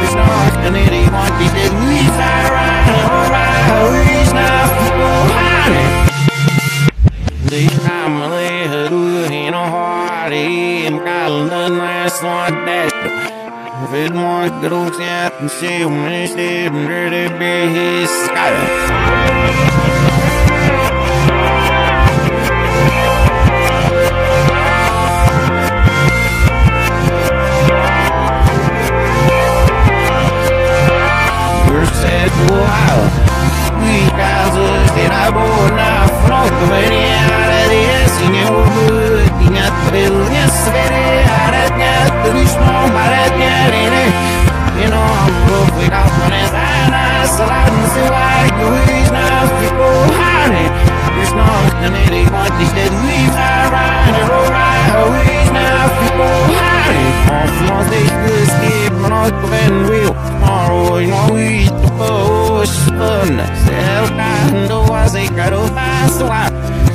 There's no opportunity, won't be the least I nest. If it was gross, yeah, I can see him, and he's dead, and dirty, be.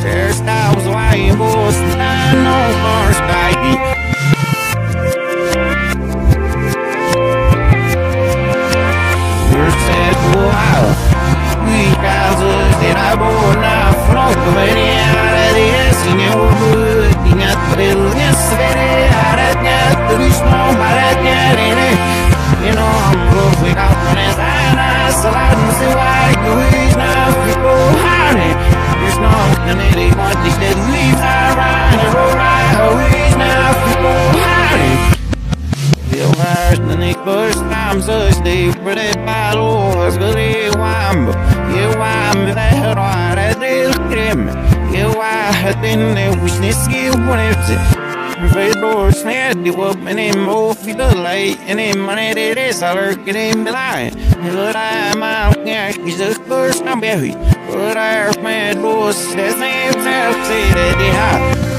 There's thousands way more stand on Mars, baby. Në Get përshkam së shti për e paluës Gëri uam, je uam dhe hëruar e drilë krim Je uahetin e ushni s'ki uënipësi Vejtor snett i wubben i mofi dullai En i manet i resaler kan i milai Hurra mal knäck i zuckbörs nam behui Hurra med lås det snett sätt sig det i hatt